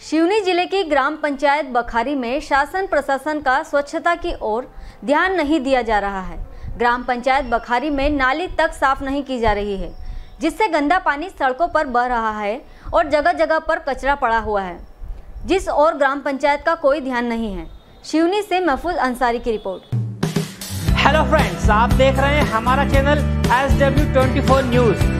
शिवनी ज़िले की ग्राम पंचायत बखारी में शासन प्रशासन का स्वच्छता की ओर ध्यान नहीं दिया जा रहा है। ग्राम पंचायत बखारी में नाली तक साफ़ नहीं की जा रही है, जिससे गंदा पानी सड़कों पर बह रहा है और जगह जगह पर कचरा पड़ा हुआ है। जिस ओर ग्राम पंचायत का कोई ध्यान नहीं है, शिवनी से महफूज अंसारी की रिपोर्ट। हेलो फ्रेंड्स आप देख रहे हैं हमारा channel S W twenty four news